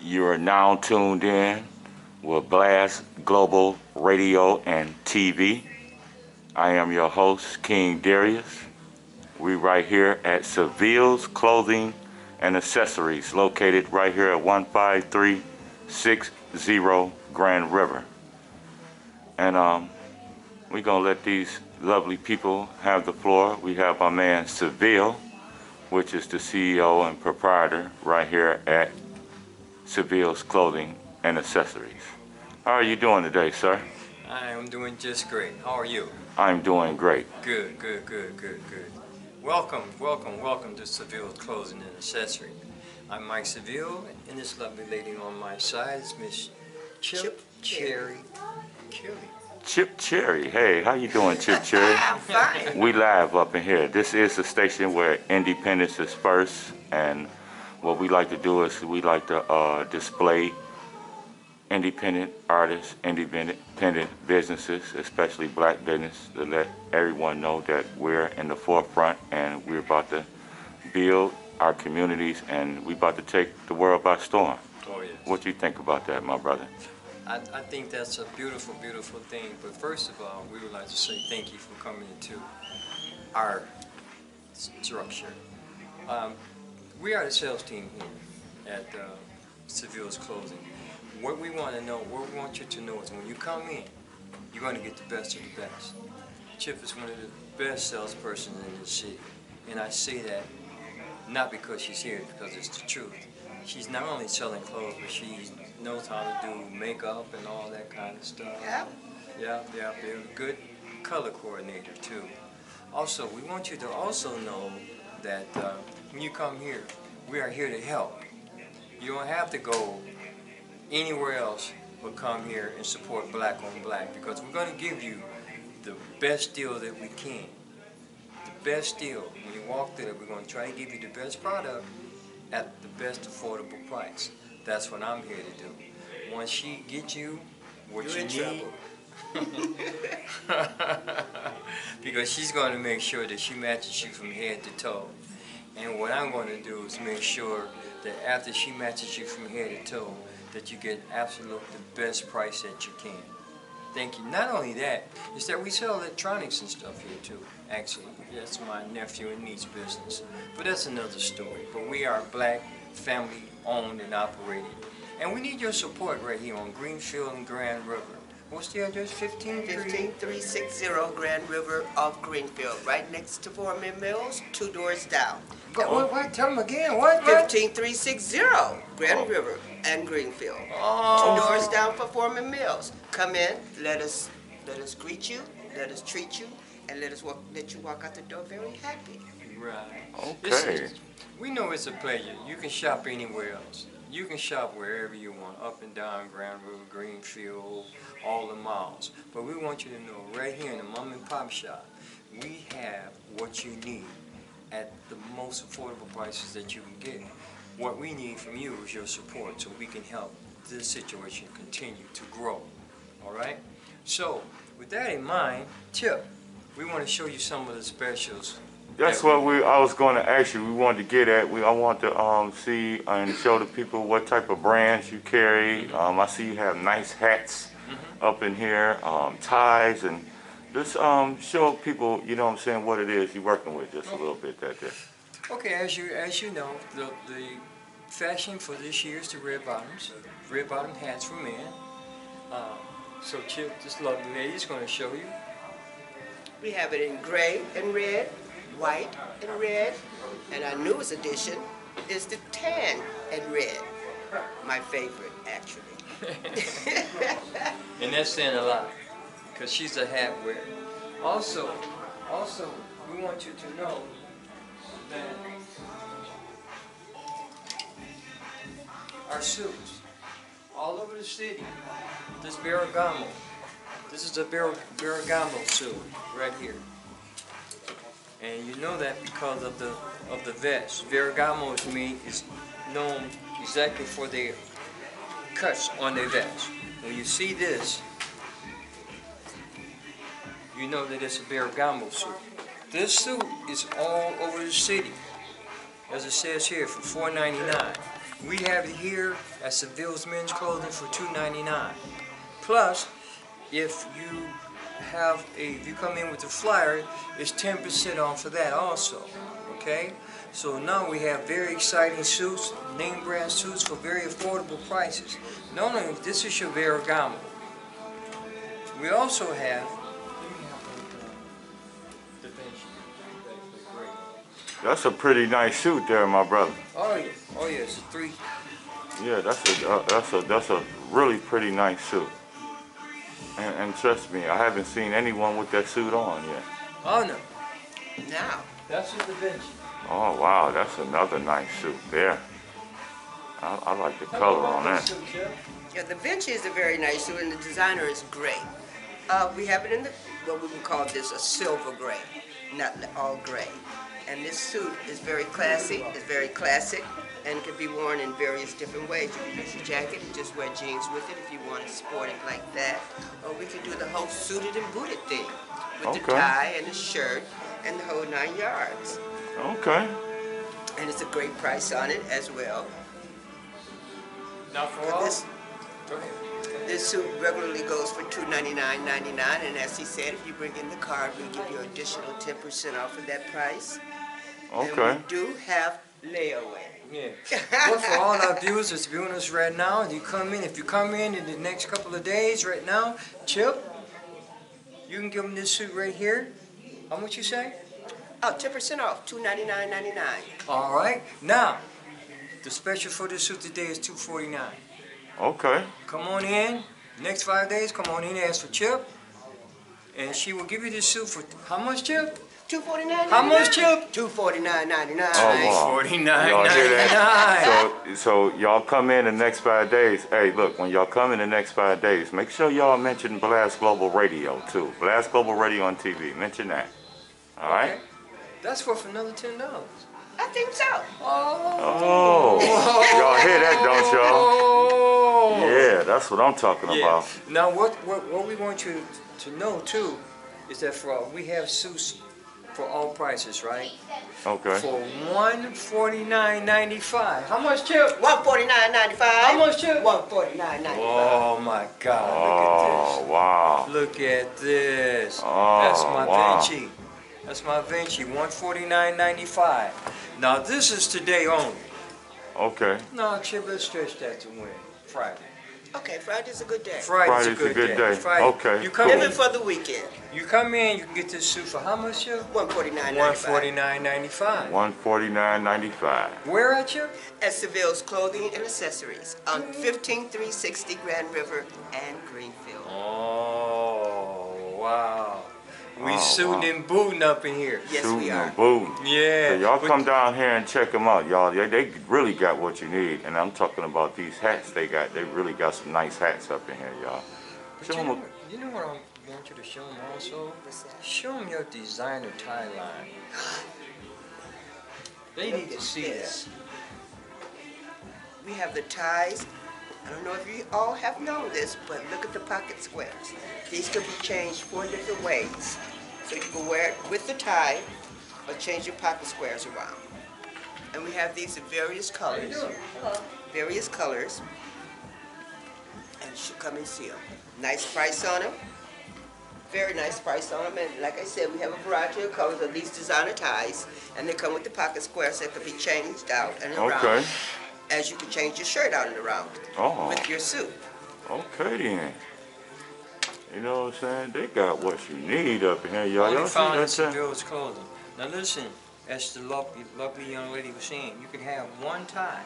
You are now tuned in with Blast Global Radio and TV. I am your host, King Darius. We right here at Seville's Clothing and Accessories, located right here at 15360 Grand River. And um, we're gonna let these lovely people have the floor. We have our man Seville, which is the CEO and proprietor right here at Seville's Clothing and Accessories. How are you doing today, sir? I am doing just great. How are you? I'm doing great. Good, good, good, good, good. Welcome, welcome, welcome to Seville's Clothing and Accessory. I'm Mike Seville, and this lovely lady on my side is Miss Chip, Chip Cherry Kelly. Chip Cherry. Hey, how you doing, Chip Cherry? I'm fine. We live up in here. This is a station where independence is first, and what we like to do is we like to uh, display independent artists, independent businesses, especially black business, to let everyone know that we're in the forefront and we're about to build our communities and we're about to take the world by storm. Oh, yes. What do you think about that, my brother? I, I think that's a beautiful, beautiful thing. But first of all, we would like to say thank you for coming into our structure. Um, we are the sales team here at uh, Seville's Clothing. What we want to know, what we want you to know is when you come in, you're going to get the best of the best. Chip is one of the best salespersons in the city. And I say that not because she's here, because it's the truth. She's not only selling clothes, but she knows how to do makeup and all that kind of stuff. Yeah. Yeah, yeah, they're a good color coordinator too. Also, we want you to also know that uh, when you come here, we are here to help. You don't have to go anywhere else but come here and support black on black because we're going to give you the best deal that we can. The best deal. When you walk through there, we're going to try to give you the best product at the best affordable price. That's what I'm here to do. Once she gets you what You're you need, because she's going to make sure that she matches you from head to toe. And what I'm going to do is make sure that after she matches you from head to toe, that you get absolutely the best price that you can. Thank you. Not only that, is that we sell electronics and stuff here too. Actually, that's my nephew and niece business. But that's another story. But we are black, family owned and operated. And we need your support right here on Greenfield and Grand River. What's the address? 15 15360 Grand River off Greenfield, right next to Forman Mills, two doors down. What, what, what? Tell them again. What? what? 15360 Grand Oh. River and Greenfield. Oh. Two doors down for Forman Mills. Come in, let us let us greet you, let us treat you, and let us walk, let you walk out the door very happy. Right. This Okay. is- we know it's a pleasure. You can shop anywhere else. You can shop wherever you want, up and down Grand River, Greenfield, all the malls. But we want you to know, right here in the mom and pop shop, we have what you need at the most affordable prices that you can get. What we need from you is your support so we can help this situation continue to grow. All right? So, with that in mind, Tip, we want to show you some of the specials That's what we. I was going to ask you. We wanted to get at. We. I want to um see and show the people what type of brands you carry. Um, I see you have nice hats up in here, um, ties, and just um show people. You know what I'm saying what it is you're working with just a little bit that day. Okay, as you as you know, the the fashion for this year is the red bottoms, red bottom hats for men. Uh, so Chip, this lovely lady is going to show you. We have it in gray and red, white and red, and our newest addition is the tan and red. My favorite, actually. And that's saying a lot, because she's a hat wearer. Also, also, we want you to know that our suits, all over the city, this Ferragamo, this is a Fer- Ferragamo suit right here. And you know that because of the of the vest. Ferragamo is made is known exactly for their cuts on their vest. When you see this, you know that it's a Ferragamo suit. This suit is all over the city. As it says here, for $4.99. we have it here at Seville's Men's Clothing for $2.99. Plus, if you have a, if you come in with the flyer, it's 10% off for that also. Okay? So now we have very exciting suits, name brand suits for very affordable prices. Not only this is your Ferragamo. We also have. That's a pretty nice suit there, my brother. Oh yeah, oh yeah, it's a three. Yeah, that's a uh, that's a that's a really pretty nice suit. And, and trust me, I haven't seen anyone with that suit on yet. Oh no, Now, that's a Da Vinci. Oh wow, that's another nice suit there. I, I like the color on that. yeah, the Vinci is a very nice suit, and the designer is great. Uh, we have it in the what we would call this a silver gray, not all gray. And this suit is very classy, it's very classic, and can be worn in various different ways. You can use a jacket and just wear jeans with it if you want to sport it like that. Or we can do the whole suited and booted thing with the tie and the shirt and the whole nine yards. Okay. And it's a great price on it as well. Now for For this, this suit regularly goes for $299.99, and as he said, if you bring in the card, we give you an additional 10% off of that price. Okay. And we do have layaway. Yeah. But for all our viewers that's viewing us right now, you come in, if you come in in the next couple of days right now, Chip, you can give them this suit right here. How much you say? Oh, 10% off, $299.99. All right. Now, the special for this suit today is two forty nine. Okay. Come on in. Next five days, come on in and ask for Chip. And she will give you this suit for how much, Chip? $249.99. How much, Chip? $249.99. Oh, wow. Forty nine Y'all hear ninety nine. So, so y'all come in the next five days. Hey, look, when y'all come in the next five days, make sure y'all mention Blast Global Radio too. Blast Global Radio on TV. Mention that. All right. Okay. That's worth another ten dollars. I think so. Oh. Oh, y'all hear that, don't y'all? Oh. Yeah, that's what I'm talking Yeah. about. Now, what, what what we want you to know too is that for we have suits for all prices, right? Okay. For one forty nine ninety five. How much, Chip? $149.95. How much, Chip? $149.95. Oh my God! Oh, wow. Look at oh, this. Look at this. Oh, That's my wow. Vinci. That's my Vinci. One forty nine ninety five. Now this is today only. Okay. No, Chip, let's stretch that to when? Friday. Okay, Friday's a good day. Friday's, Friday's a good day. Friday. Okay, You come cool. In. for the weekend. You come in. You can get this suit for how much, Chip? $149.95. One forty nine ninety five. One forty nine ninety five. Where at Chip? at Seville's Clothing and Accessories on 15360 Grand River and Greenfield. Oh wow. We Oh, suiting wow. and booting up in here. Yes, Shooting we are. and booting. Yeah. So y'all come down here and check them out, y'all. They, they really got what you need, and I'm talking about these hats they got. They really got some nice hats up in here, y'all. But Show you, 'em know, you know what I want you to show them also? Show them your designer tie line. They need to see this. We have the ties. I don't know if you all have known this, but look at the pocket squares. These can be changed four different ways. So you can wear it with the tie or change your pocket squares around. And we have these in various colors. Hello. various colors. And you should come and see them. Nice price on them. Very nice price on them. And like I said, we have a variety of colors of these designer ties. And they come with the pocket squares that can be changed out and around. Okay. As you can change your shirt out and around Oh, with your suit. okay then. You know what I'm saying? They got what you need up in here, y'all. Only Y'all see found in that? thing? Seville's clothing. Now listen, as the lovely, lovely young lady was saying, you can have one tie,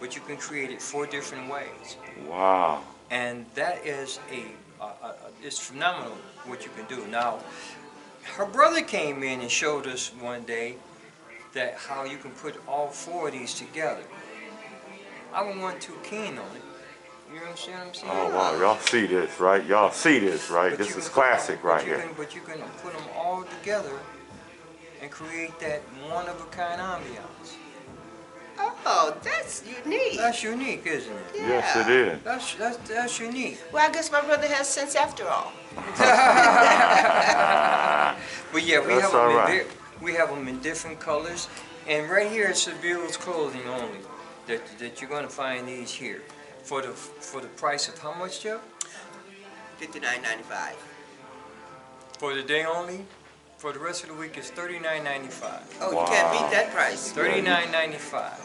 but you can create it four different ways. Wow. and that is a, a, a, a it's phenomenal what you can do. Now, her brother came in and showed us one day that how you can put all four of these together. I wasn't too keen on it. You understand what I'm saying? Oh wow, y'all see this, right? Y'all see this, right? But This is can- classic but right here. Can, but you can put them all together and create that one of a kind ambiance. Oh, that's unique. That's unique, isn't it? Yes, it is. That's that's that's unique. Well, I guess my brother has sense after all. But yeah, we That's have them all in right. di- we have them in different colors, and right here at Seville's Clothing only, that, that you're gonna find these here. For the, for the price of how much, Jeff? Fifty-nine ninety-five. For the day only? For the rest of the week, it's thirty-nine ninety-five. Oh, you can't beat that price. Thirty-nine ninety-five.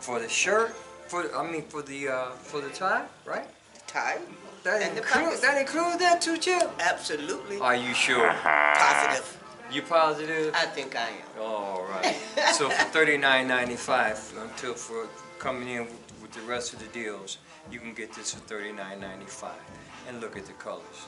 For the shirt, for, the- I mean, for the, uh, for the tie, right? Tie? That And the includes, that includes that too, Chip? Absolutely. Are you sure? Positive. You positive? I think I am. All right. So for thirty-nine ninety-five until for coming in with, with the rest of the deals, you can get this for thirty-nine ninety-five. And look at the colors.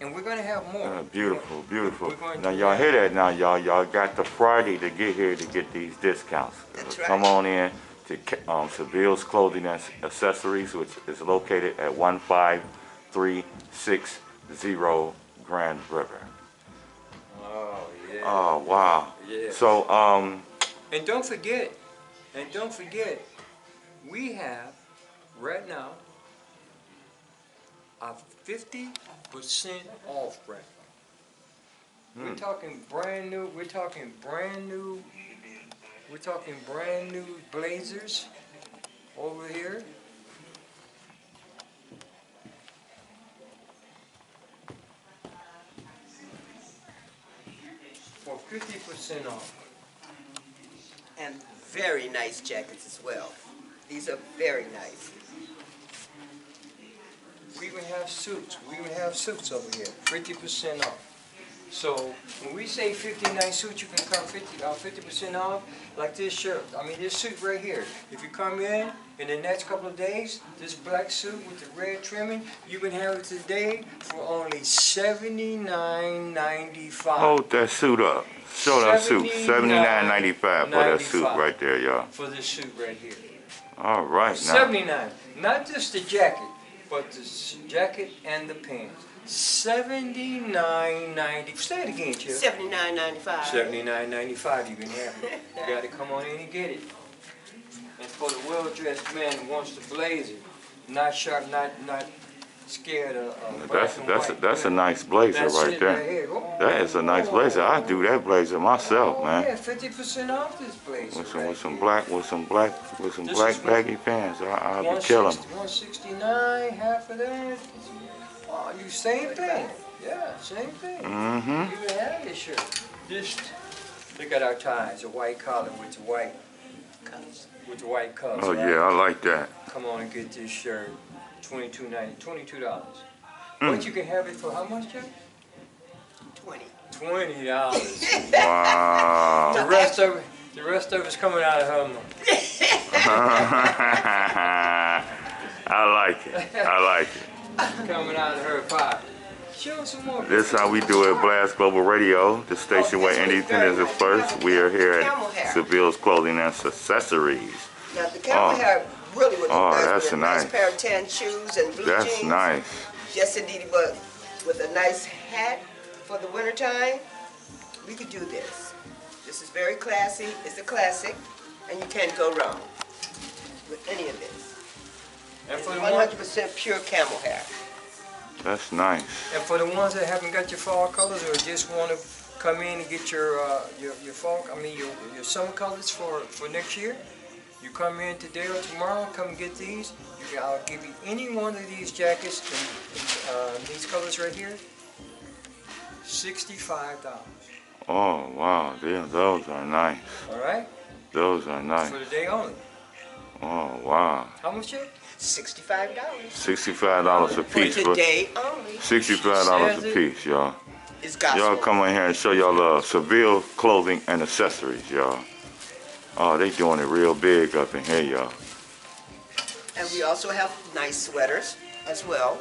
And we're gonna have more. Uh, beautiful, beautiful. Now y'all hear that now, y'all. Y'all got the Friday to get here to get these discounts. That's Come right. on in to um, Seville's Clothing and Accessories, which is located at one five three six zero Grand River. Oh, yeah. Oh wow. Yeah. So um, And don't forget, and don't forget, we have right now a fifty percent off rate. We're hmm. talking brand new, we're talking brand new, we're talking brand new blazers over here. For fifty percent off. And very nice jackets as well. These are very nice. We even have suits. We even have suits over here, fifty percent off. So when we say fifty-nine suits, you can come fifty, uh, fifty percent off, like this shirt. I mean, this suit right here. If you come in in the next couple of days, this black suit with the red trimming, you can have it today for only seventy-nine ninety-five. hold that suit up. Show that suit. $79.95 Seventy nine ninety five for that suit right there, y'all. For this suit right here. All right now. Seventy-nine, not just the jacket, but the jacket and the pants. Seventy-nine ninety. Say it again, Chip. Seventy-nine ninety-five. Seventy-nine ninety-five. You can have it. You got to come on in and get it. And for the well-dressed man who wants to blaze it, not sharp, not not scared of. That's that's a, that's a nice blazer right there. here. That is a nice blazer. I do that blazer myself, oh, man. Yeah, fifty percent off this blazer. With some right with some here. black with some black with some This black baggy pants. I, I'll be killing. 'em. 160 169, half of that. Oh, you same thing. Yeah, same thing. Mm-hmm. You have this shirt. This, look at our ties, a white collar with the white, with the white cuffs. Oh right? yeah, I like that. Come on and get this shirt, twenty-two ninety, twenty-two dollars. Mm. But you can have it for how much, Jeff? Twenty. Twenty dollars. Wow. the rest of the rest of it's coming out of her money. I like it. I like it. Coming out of her pocket. Show some more. This how we do it. Blast Global Radio, the station where independence is first. We are here at Seville's Clothing and Accessories. Now, the camel Oh. hair really would look Oh, nice that's with a nice nice. pair of tan shoes and blue That's jeans. nice. Yes, indeed, but with a nice hat for the wintertime, we could do this. This is very classy, it's a classic, and you can't go wrong with any of this. And for the 100% pure camel hair. That's nice. and for the ones that haven't got your fall colors or just want to come in and get your uh, your your fall, I mean your your summer colors for for next year, you come in today or tomorrow. Come get these. Can, I'll give you any one of these jackets in, in uh, these colors right here. Sixty-five dollars. Oh wow, yeah, those are nice. All right, Those are nice. for the day only. Oh wow, How much, Jake? $65 sixty-five dollars a for piece. For, today only. Sixty-five dollars a it. piece, y'all. It's Y'all come in here and show y'all uh, Seville clothing and accessories, y'all. Oh, they doing it real big up in here, y'all. And we also have nice sweaters as well.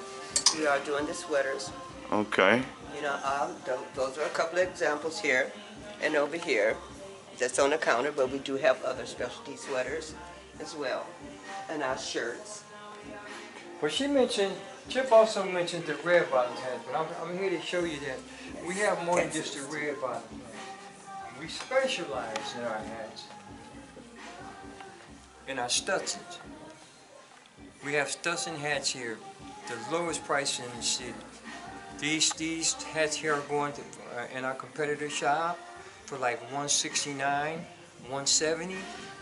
We are doing the sweaters. Okay. You know, um, those are a couple of examples here and over here. That's on the counter, but we do have other specialty sweaters as well. And our shirts. Well, she mentioned, Chip also mentioned the red bottom hats, but I'm, I'm here to show you that we have more than just a red bottom hat. We specialize in our hats, in our Stetsons. We have Stetson hats here, the lowest price in the city. These these hats here are going to uh, in our competitor shop for like 169, 170.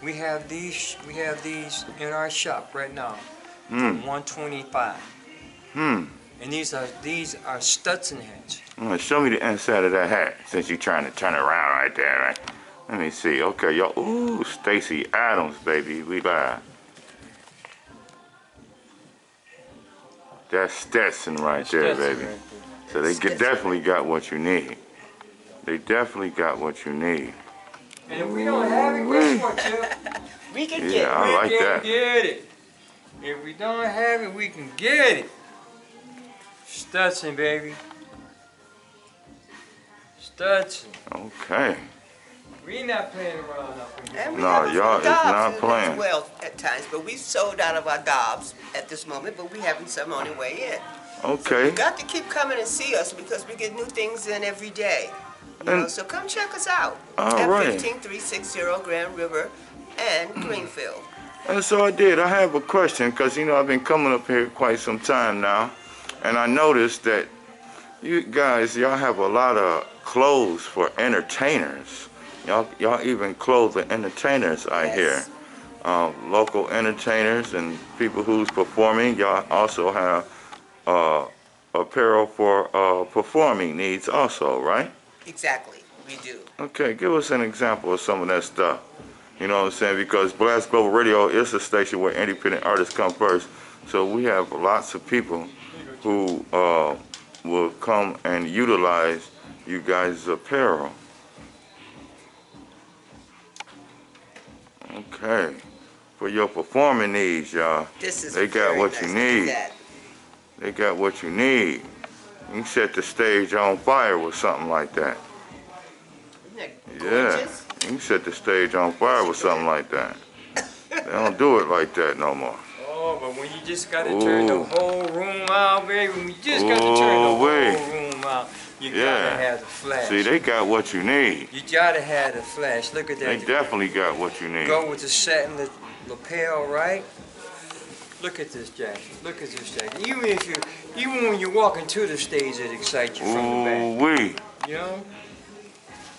We have these. We have these in our shop right now. Hmm. 125. Hmm. And these are these are Stetson hats. Mm, show me the inside of that hat since you're trying to turn around right there, right? Let me see. Okay, y'all. Ooh, Stacy Adams, baby. We live. That's Stetson right there, Stetson baby. right So they get, Stetson. definitely got what you need. They definitely got what you need. And if we don't have it, guess what, Chip? We can Yeah, get I we like can that. get it. If we don't have it, we can get it. Stetson, baby. Stetson. Okay. We not playing around up in here. No, have a few y'all is Dobbs not as playing. well at times, but we sold out of our Dobbs at this moment, but we having some on the way in. Okay. You got to keep coming and see us because we get new things in every day. You know, so come check us out All at right. 15360 Grand River and Greenfield. And so I did. I have a question because you know I've been coming up here quite some time now, and I noticed that you guys y'all have a lot of clothes for entertainers. Y'all y'all even clothe the entertainers I Yes. hear. Um, local entertainers and people who's performing. Y'all also have uh, apparel for uh, performing needs also, right? Exactly, we do. Okay, give us an example of some of that stuff. You know what I'm saying? Because Blast Global Radio is a station where independent artists come first. So we have lots of people who uh, will come and utilize you guys' apparel. Okay. For your performing needs, y'all. This is They got very what nice. you need. that. They got what you need. You can set the stage on fire with something like that. Isn't that Yeah, you can set the stage on fire with something like that. They don't do it like that no more. Oh, but when you just gotta turn the whole room out, baby, when you just gotta turn the Ooh-wee. whole room out, you Yeah. gotta have the flash. See, they got what you need. you gotta have the flash. Look at that. They definitely got what you need. Go with the satin la- lapel, right? Look at this jacket. Look at this jacket. Even if you, even when you walk into the stage, it excites you from the back. Ooh wee. You know?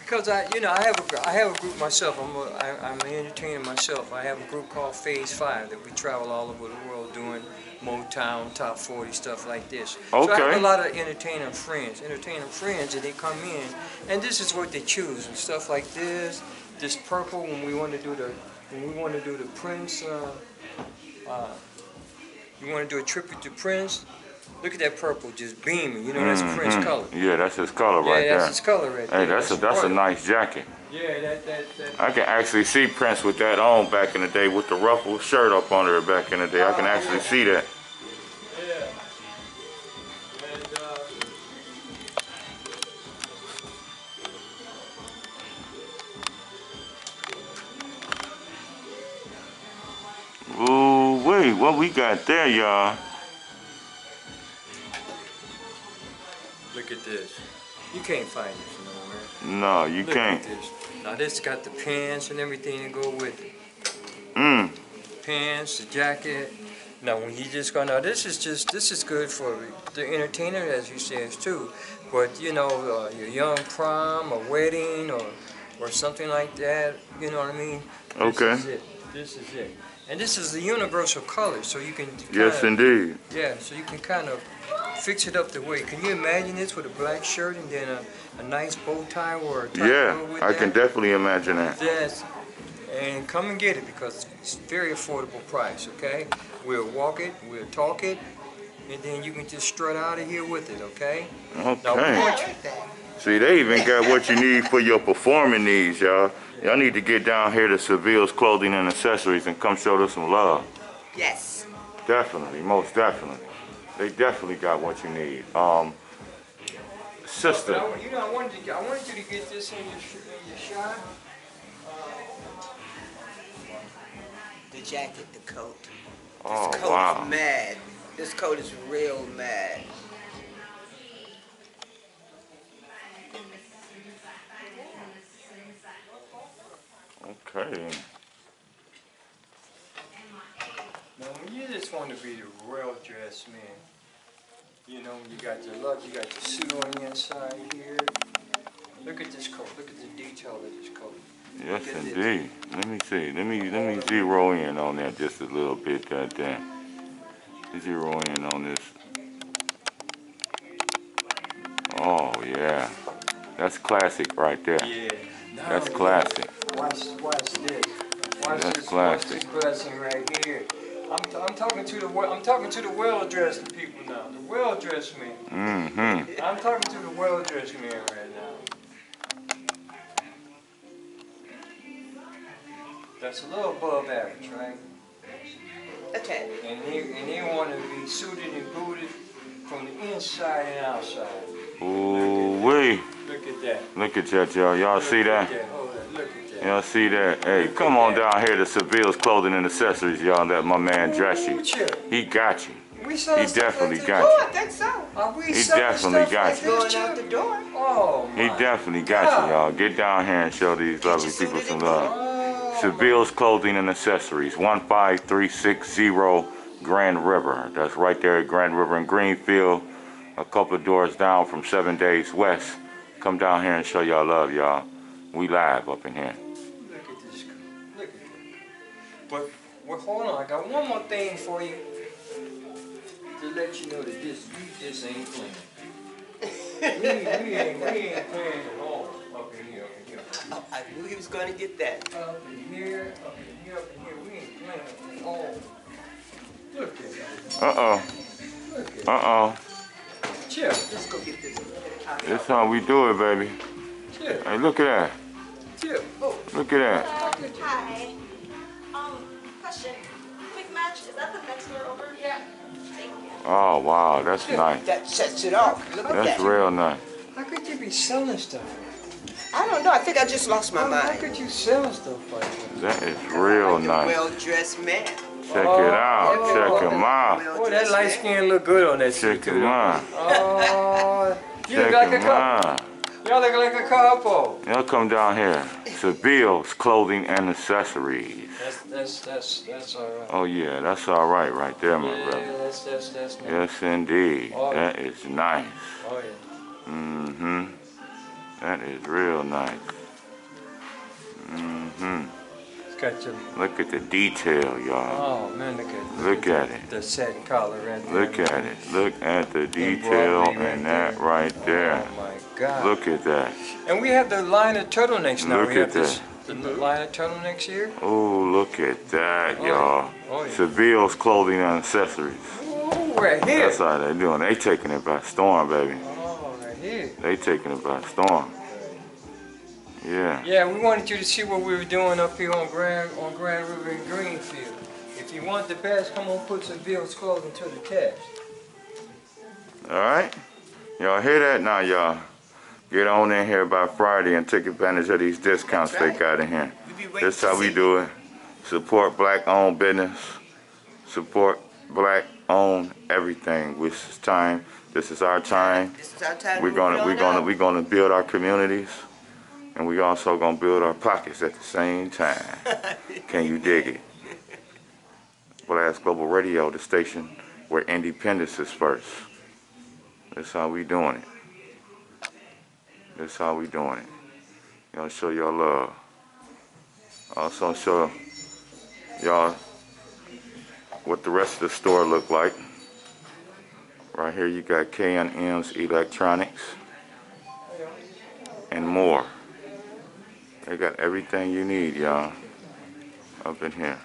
Because I, you know, I have a, I have a group myself. I'm, a, I, I'm an entertainer myself. I have a group called Phase Five that we travel all over the world doing Motown, Top 40 stuff like this. So I have a lot of entertainer friends, entertainer friends, and they come in, and this is what they choose and stuff like this. This purple when we want to do the, when we want to do the Prince. Uh, uh, you want to do a tribute to Prince? Look at that purple just beaming. You know that's Prince Mhm. color. Yeah, that's his color Yeah, right that's there. That's his color right there. Hey, that's a that's a nice jacket. Yeah, that that that. I can actually see Prince with that on back in the day with the ruffled shirt up under it back in the day. I can Oh, actually see that. Yeah. And uh, Ooh wee, what we got there, y'all? This. You can't find this nowhere. No, you Look can't. this. Now this got the pants and everything to go with it. Mm. Pants, the jacket. Now when you just go now, this is just this is good for the entertainer as he says too. But you know, uh, your young prom, a wedding, or or something like that. You know what I mean? Okay. This is it. This is it. And this is the universal color, so you can Yes, kinda- indeed. Yeah, so you can kind of fix it up the way. Can you imagine this with a black shirt and then a, a nice bow tie or a tie Yeah, with I can definitely imagine that. Yes. And come and get it because it's very affordable price, okay? We'll walk it, we'll talk it, and then you can just strut out of here with it, okay? Okay. want you, like that. See, they even got what you need for your performing needs, y'all. Y'all need to get down here to Seville's Clothing and Accessories and come show them some love. Yes. Definitely, most definitely. They definitely got what you need. Um, but sister, I, you know, I wanted, to, I wanted you to get this in your, sh- in your shot. The jacket, the coat. This oh coat wow. is mad. This coat is real mad. Okay. Now, when you just want to be the royal dressed man, you know, you got your love, you got your suit on the inside here. Look at this coat. Look at the detail of this coat. Yes, this. indeed. Let me see. Let me let me zero in on that just a little bit. God damn. Zero in on this. Oh yeah, that's classic right there. Yeah. That's classic. Watch, watch this. Watch That's this. classic. Watch this blessing right here. I'm, t- I'm talking to the well, I'm talking to the well-dressed people now. The well-dressed man. Mm-hmm. I'm talking to the well-dressed man right now. That's a little above average, right? Okay. And he and he want to be suited and booted from the inside and outside. Ooh wee. Look at that. Look at that, y'all. Y'all see Look at that? Hold on. Look at that. Y'all see that? Hey, come on down here to Seville's Clothing and Accessories, y'all. that my man dress you. He got you. We selling He definitely got this? Oh, I think so. Are we He definitely stuff got like you. this, Going Chip? out the door. Oh He definitely got you, y'all. Get down here and show these Get lovely people some love. Oh, Seville's Clothing and Accessories, 15360 Grand River. That's right there at Grand River in Greenfield, a couple of doors down from Seven Days West. Come down here and show y'all love, y'all. We live up in here. But well, hold on. I got one more thing for you to let you know that this we just ain't playing. we, we ain't we ain't playing at all up in here, up in here. Oh, I knew he was going to get that. Up in here, up in here, up in here. We ain't playing at all. Look at that. Uh-oh, Look at uh-oh. Chip, Let's go get this. This how we do it, baby. Chip, Hey, look at that. Chip. Oh, Look at that. Hi. Question. Quick match, is that the next door over? Yeah. Oh, wow, that's nice. That sets it off. Look at That's that. real nice. how could you be selling stuff? I don't know. I think I just lost my How, how could you sell stuff like that? That is real Like nice. well-dressed man. Check it out. Check him out. Oh, that light skin look good on that Check suit him out. Oh, you look Check like a him couple. Y'all look like a couple. Y'all come down here. Seville's Clothing and Accessories. That's that's that's that's all right. Oh yeah, that's all right right there, my Yeah, brother. that's that's that's nice. Yes, indeed. Oh. That is nice. Oh yeah. Mm-hmm. That is real nice. Mm-hmm. It's got your. Look at the detail, y'all. Oh man, look at Look at it. the satin collar right there. Look at it. Look at the detail and right that right there. Oh God. Look at that. And we have the line of turtlenecks now. Look we have at this the line of turtlenecks here. Oh, look at that, Oh, y'all. Oh yeah. Seville's Clothing and Accessories. Oh, right here. That's how they're doing. They taking it by storm, baby. Oh, right here. They taking it by storm. Yeah. Yeah, we wanted you to see what we were doing up here on Grand on Grand River in Greenfield. If you want the best, come on, put Seville's clothing to the test. All right. Y'all hear that now, y'all? Get on in here by Friday and take advantage of these discounts right. they got in here. We be waiting This to how we do it. Support black-owned business. Support black-owned everything. This is time. This is our time. This is our time. We're gonna we're gonna we're gonna build our communities, and we also gonna build our pockets at the same time. Can you dig it? Blast Global Radio, the station where independence is first. That's how we doing it. That's how we doing it. Gonna show y'all love. Also show y'all what the rest of the store look like. Right here you got K&M's Electronics and more. They got everything you need, y'all, up in here.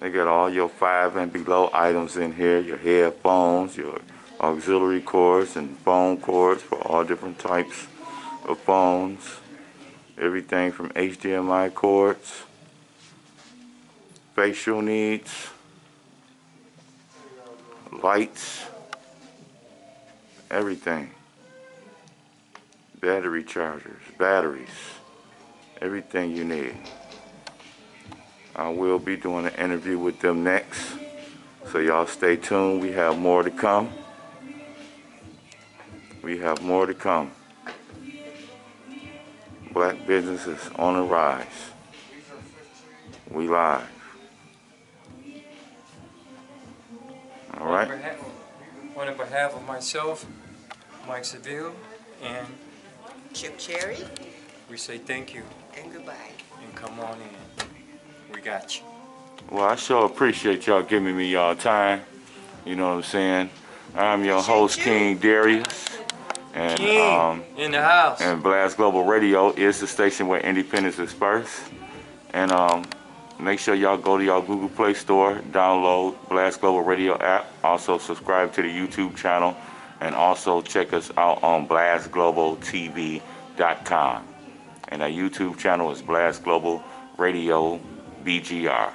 They got all your five and below items in here, your headphones, your auxiliary cords and phone cords for all different types of phones. Everything from HDMI cords, facial needs, lights, everything. Battery chargers, batteries, everything you need. I will be doing an interview with them next. So y'all stay tuned. We have more to come. We have more to come. Black business is on the rise. We live. All right. On behalf, on behalf of myself, Mike Seville, and Chip Cherry. we say thank you And goodbye. and come on in. We got you. Well, I sure appreciate y'all giving me y'all time. You know what I'm saying? I'm your Appreciate host, you. King Darius. And um, in the house. and Blast Global Radio is the station where independence is first. And um, make sure y'all go to y'all Google Play Store, download Blast Global Radio app. Also subscribe to the YouTube channel, and also check us out on BlastGlobalTV.com. And our YouTube channel is Blast Global Radio BGR.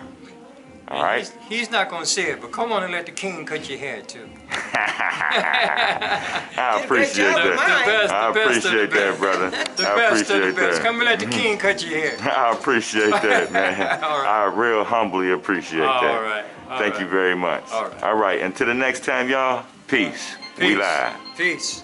All right. He's, he's not gonna say it, but come on and let the king cut your hair too. I Did a great appreciate that. mine. best, I the best appreciate that, brother. The I best of the appreciate best. that. Come and let the king cut your hair. I appreciate that, man. All right. I real humbly appreciate All that. right. All Thank right. you very much. All right. All right. Until the next time, y'all. Peace. We Peace. live. Peace.